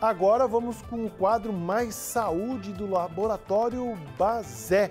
Agora vamos com o quadro Mais Saúde do Laboratório Bazé.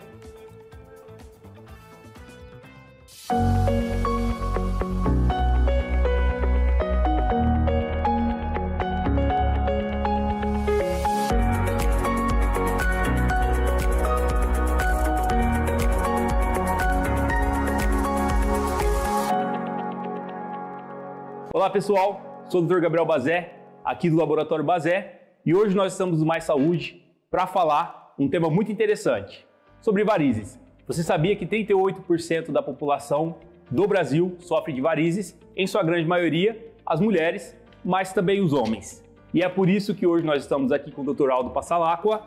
Olá pessoal, sou o Dr. Gabriel Bazé, aqui do Laboratório Bazé, e hoje nós estamos no Mais Saúde para falar um tema muito interessante sobre varizes. Você sabia que 38% da população do Brasil sofre de varizes, em sua grande maioria as mulheres, mas também os homens. E é por isso que hoje nós estamos aqui com o Dr. Aldo Passalacqua.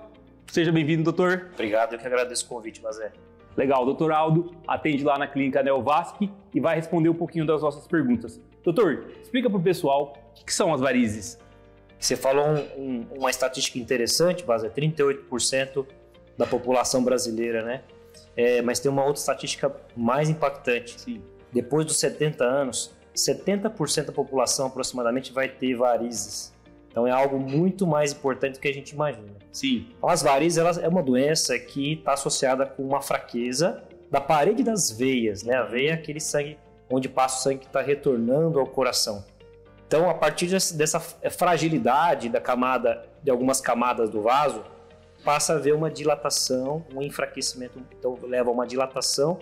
Seja bem-vindo, doutor. Obrigado, eu que agradeço o convite, Bazé. Legal, doutor Aldo atende lá na clínica Neovasc e vai responder um pouquinho das nossas perguntas. Doutor, explica para o pessoal o que são as varizes. Você falou um, um, uma estatística interessante, Base, 38% da população brasileira, né? É, mas tem uma outra estatística mais impactante. Sim. Depois dos 70 anos, 70% da população aproximadamente vai ter varizes. Então é algo muito mais importante do que a gente imagina. Sim. As varizes elas, é uma doença que está associada com uma fraqueza da parede das veias, né? A veia é aquele sangue onde passa o sangue que está retornando ao coração. Então, a partir dessa fragilidade da camada, de algumas camadas do vaso, passa a haver uma dilatação, um enfraquecimento, então leva a uma dilatação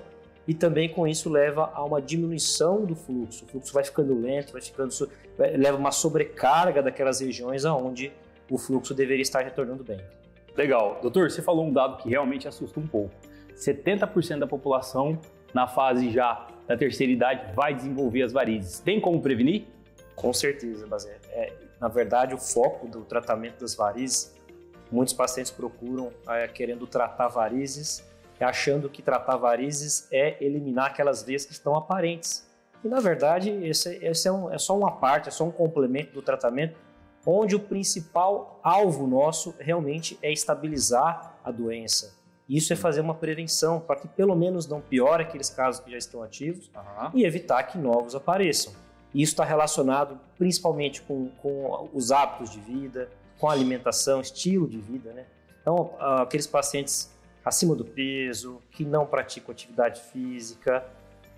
e também com isso leva a uma diminuição do fluxo. O fluxo vai ficando lento, vai ficando leva uma sobrecarga daquelas regiões aonde o fluxo deveria estar retornando bem. Legal. Doutor, você falou um dado que realmente assusta um pouco. 70% da população na fase já da terceira idade vai desenvolver as varizes. Tem como prevenir? Com certeza, Bazé. É, na verdade, o foco do tratamento das varizes, muitos pacientes procuram é, querendo tratar varizes, achando que tratar varizes é eliminar aquelas veias que estão aparentes. E na verdade, esse, esse é, um, é só uma parte, é só um complemento do tratamento, onde o principal alvo nosso realmente é estabilizar a doença isso é fazer uma prevenção para que pelo menos não piore aqueles casos que já estão ativos uhum. e evitar que novos apareçam. Isso está relacionado principalmente com, com os hábitos de vida, com a alimentação, estilo de vida, né? Então, aqueles pacientes acima do peso, que não praticam atividade física,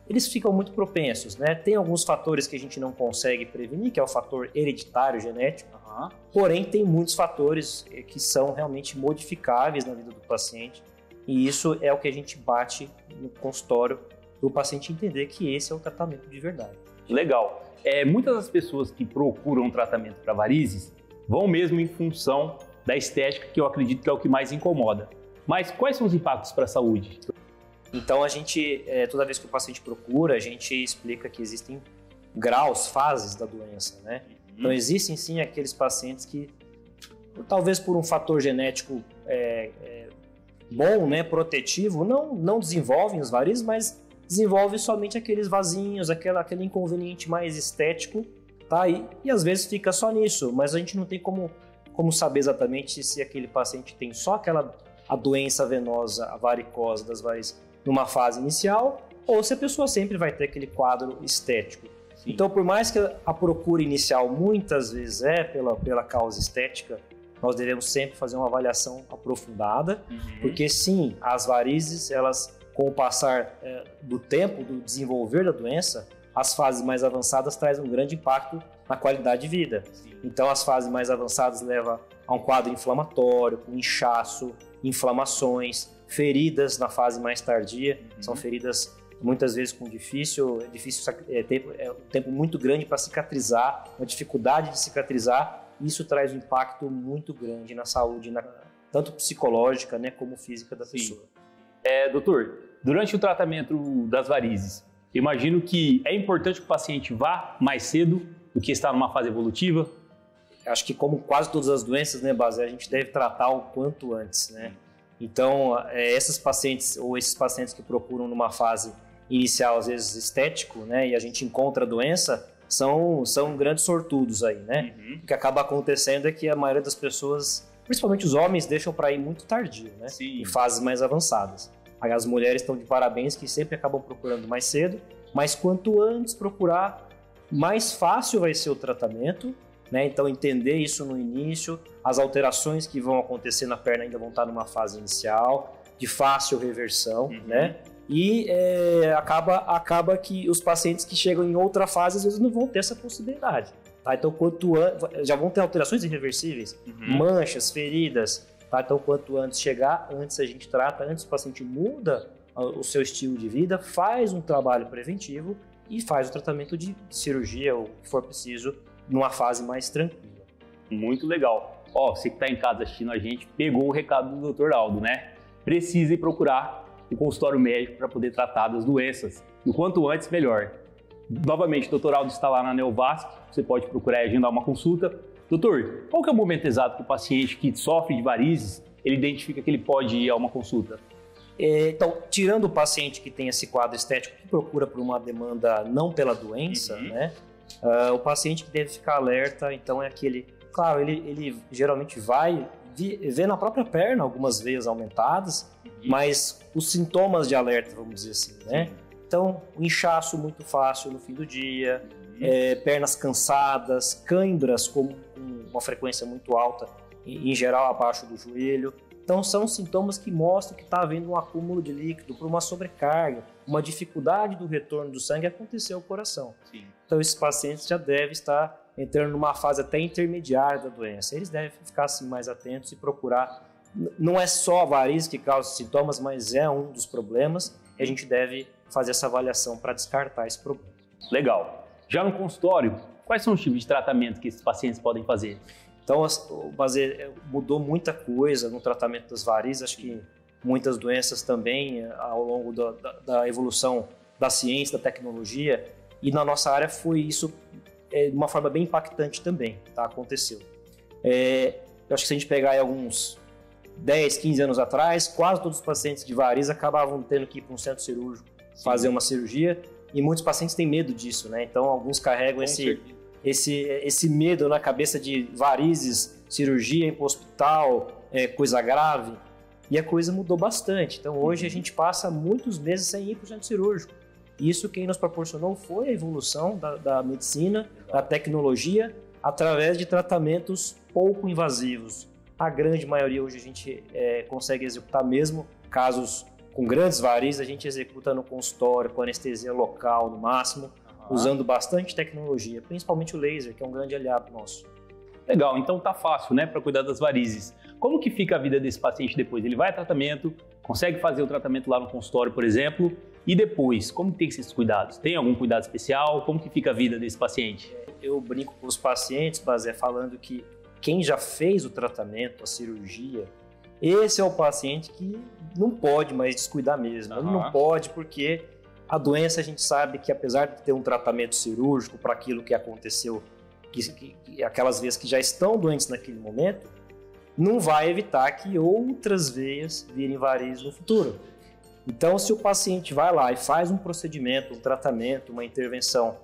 eles ficam muito propensos, né? Tem alguns fatores que a gente não consegue prevenir, que é o fator hereditário genético, uhum. porém tem muitos fatores eh, que são realmente modificáveis na vida do paciente e isso é o que a gente bate no consultório para o paciente entender que esse é o tratamento de verdade. Legal. É, muitas das pessoas que procuram tratamento para varizes vão mesmo em função da estética, que eu acredito que é o que mais incomoda. Mas quais são os impactos para a saúde? Então a gente, é, toda vez que o paciente procura, a gente explica que existem graus, fases da doença, né? Uhum. Então existem sim aqueles pacientes que, talvez por um fator genético é, é, bom, né, protetivo, não, não desenvolvem os varizes, mas desenvolve somente aqueles vasinhos, aquela, aquele inconveniente mais estético, tá? E, e às vezes fica só nisso, mas a gente não tem como, como saber exatamente se aquele paciente tem só aquela a doença venosa, a varicose das varizes numa fase inicial, ou se a pessoa sempre vai ter aquele quadro estético. Sim. Então, por mais que a procura inicial muitas vezes é pela, pela causa estética, nós devemos sempre fazer uma avaliação aprofundada, uhum. porque sim, as varizes, elas com o passar é, do tempo, do desenvolver da doença, as fases mais avançadas trazem um grande impacto na qualidade de vida. Sim. Então, as fases mais avançadas levam a um quadro inflamatório, com inchaço, inflamações, feridas na fase mais tardia, uhum. são feridas muitas vezes com difícil, é difícil é, tempo, é um tempo muito grande para cicatrizar, uma dificuldade de cicatrizar isso traz um impacto muito grande na saúde, na, tanto psicológica né, como física da Sim. pessoa. É, doutor, durante o tratamento das varizes, imagino que é importante que o paciente vá mais cedo do que está numa fase evolutiva? Acho que como quase todas as doenças, né, Base, a gente deve tratar o quanto antes, né? Então, é, essas pacientes ou esses pacientes que procuram numa fase inicial, às vezes estético, né, e a gente encontra a doença, são, são grandes sortudos aí, né? Uhum. O que acaba acontecendo é que a maioria das pessoas, principalmente os homens, deixam para ir muito tardio, né? Sim. Em fases mais avançadas. As mulheres estão de parabéns que sempre acabam procurando mais cedo, mas quanto antes procurar, mais fácil vai ser o tratamento Né? Então, entender isso no início, as alterações que vão acontecer na perna ainda vão estar numa fase inicial, de fácil reversão, uhum. né? E é, acaba, acaba que os pacientes que chegam em outra fase, às vezes não vão ter essa possibilidade. Tá? Então, quanto an... já vão ter alterações irreversíveis, uhum. manchas, feridas. Tá? Então, quanto antes chegar, antes a gente trata, antes o paciente muda o seu estilo de vida, faz um trabalho preventivo e faz o tratamento de cirurgia, ou que for preciso, numa fase mais tranquila. Muito legal. Ó, você que está em casa assistindo a gente, pegou o recado do Dr. Aldo, né? Precisa ir procurar o consultório médico para poder tratar das doenças. E quanto antes, melhor. Novamente, o Dr. Aldo está lá na Neovasc, você pode procurar e agendar uma consulta. Doutor, qual que é o momento exato que o paciente que sofre de varizes, ele identifica que ele pode ir a uma consulta? É, então, tirando o paciente que tem esse quadro estético que procura por uma demanda não pela doença, uhum. né? Uh, o paciente que deve ficar alerta, então, é aquele. Claro, ele, ele geralmente vai ver na própria perna algumas veias aumentadas, uhum. mas os sintomas de alerta, vamos dizer assim, né? Então, inchaço muito fácil no fim do dia, uhum. é, pernas cansadas, câimbras com uma frequência muito alta, em geral abaixo do joelho. Então, são sintomas que mostram que está havendo um acúmulo de líquido por uma sobrecarga, uma dificuldade do retorno do sangue acontecer ao coração. Sim. Então, esses pacientes já devem estar entrando numa fase até intermediária da doença. Eles devem ficar assim, mais atentos e procurar. Não é só a variz que causa sintomas, mas é um dos problemas. E a gente deve fazer essa avaliação para descartar esse problema. Legal. Já no consultório, quais são os tipos de tratamento que esses pacientes podem fazer? Então, o Bazer é, mudou muita coisa no tratamento das varizes. Acho que muitas doenças também, é, ao longo da, da, da, evolução da ciência, da tecnologia, e na nossa área foi isso é, de uma forma bem impactante também, tá? Aconteceu. É, eu acho que se a gente pegar alguns 10, 15 anos atrás, quase todos os pacientes de variz acabavam tendo que ir para um centro cirúrgico. Fazer uma cirurgia, e muitos pacientes têm medo disso, né? Então, alguns carregam Com esse... Certeza esse, esse medo na cabeça de varizes, cirurgia em hospital, é, coisa grave. E a coisa mudou bastante. Então hoje a uhum. gente passa muitos meses sem ir para o centro cirúrgico. Isso quem nos proporcionou foi a evolução da, da medicina, da tecnologia, através de tratamentos pouco invasivos. A grande maioria hoje a gente é, consegue executar mesmo casos com grandes varizes, a gente executa no consultório, com anestesia local no máximo usando bastante tecnologia, principalmente o laser, que é um grande aliado nosso. Legal, então tá fácil, né, para cuidar das varizes. Como que fica a vida desse paciente depois? Ele vai a tratamento, consegue fazer o tratamento lá no consultório, por exemplo, e depois, como tem esses cuidados? Tem algum cuidado especial? Como que fica a vida desse paciente? Eu brinco com os pacientes, Bazé, falando que quem já fez o tratamento, a cirurgia, esse é o paciente que não pode mais descuidar mesmo. Uhum. Ele não pode porque a doença a gente sabe que apesar de ter um tratamento cirúrgico para aquilo que aconteceu, que, que, que, aquelas veias que já estão doentes naquele momento, não vai evitar que outras veias virem varizes no futuro. Então, se o paciente vai lá e faz um procedimento, um tratamento, uma intervenção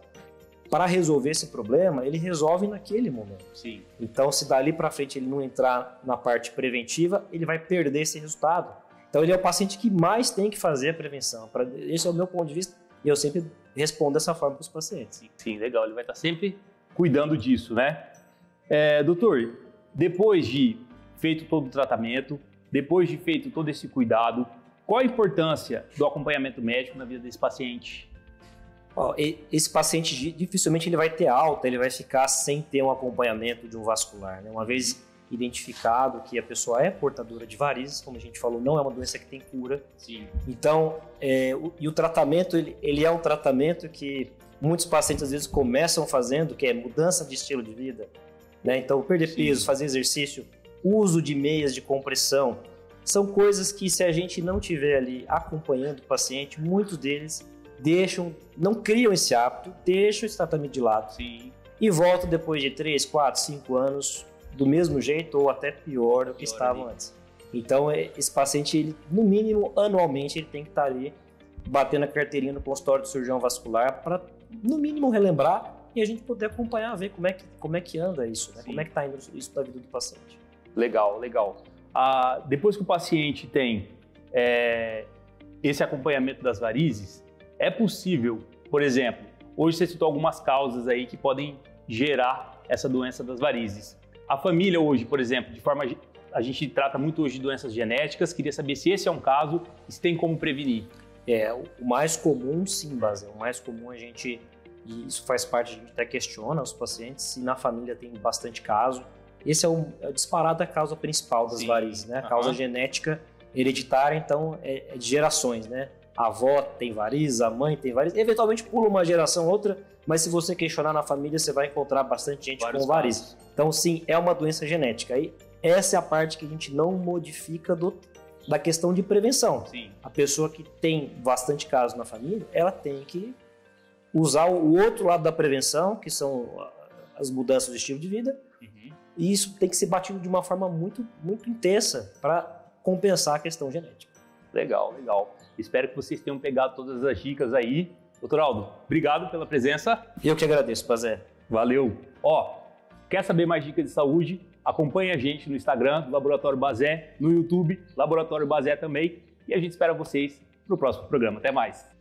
para resolver esse problema, ele resolve naquele momento. Sim. Então, se dali para frente ele não entrar na parte preventiva, ele vai perder esse resultado. Então ele é o paciente que mais tem que fazer a prevenção. Esse é o meu ponto de vista e eu sempre respondo dessa forma para os pacientes. Sim, legal. Ele vai estar sempre cuidando disso, né? É, doutor, depois de feito todo o tratamento, depois de feito todo esse cuidado, qual a importância do acompanhamento médico na vida desse paciente? Esse paciente dificilmente ele vai ter alta, ele vai ficar sem ter um acompanhamento de um vascular. Né? Uma vez identificado que a pessoa é portadora de varizes, como a gente falou, não é uma doença que tem cura. Sim. Então, é, o, e o tratamento, ele, ele é um tratamento que muitos pacientes às vezes começam fazendo, que é mudança de estilo de vida. Né? Então, perder Sim. peso, fazer exercício, uso de meias de compressão, são coisas que se a gente não tiver ali acompanhando o paciente, muitos deles deixam, não criam esse hábito, deixam esse tratamento de lado. Sim. E voltam depois de 3, 4, 5 anos do mesmo jeito ou até pior do que pior estavam ali. antes. Então, é, esse paciente, ele, no mínimo, anualmente, ele tem que estar ali batendo a carteirinha no consultório do cirurgião vascular para, no mínimo, relembrar e a gente poder acompanhar, ver como é que, como é que anda isso, né? como é que está indo isso da vida do paciente. Legal, legal. Ah, depois que o paciente tem é, esse acompanhamento das varizes, é possível, por exemplo, hoje você citou algumas causas aí que podem gerar essa doença das varizes. A família hoje, por exemplo, de forma a gente trata muito hoje de doenças genéticas. Queria saber se esse é um caso e se tem como prevenir. É, o mais comum, sim, base. O mais comum a gente, e isso faz parte, a gente até questiona os pacientes se na família tem bastante caso. Esse é o, é disparado a causa principal das sim. varizes, né? A uhum. causa genética hereditária, então, é, é, de gerações, né? A avó tem varizes, a mãe tem varizes. Eventualmente pula uma geração ou outra, mas se você questionar na família, você vai encontrar bastante gente Vários com varizes. Então, sim, é uma doença genética. Aí, essa é a parte que a gente não modifica do, da questão de prevenção. Sim. A pessoa que tem bastante caso na família, ela tem que usar o outro lado da prevenção, que são as mudanças de estilo de vida, uhum. e isso tem que ser batido de uma forma muito, muito intensa para compensar a questão genética. Legal, legal. Espero que vocês tenham pegado todas as dicas aí. Doutor Aldo, obrigado pela presença. Eu que agradeço, Pazé. Valeu. Ó, quer saber mais dicas de saúde? Acompanhe a gente no Instagram, Laboratório Bazé, no YouTube, Laboratório Bazé também. E a gente espera vocês no próximo programa. Até mais!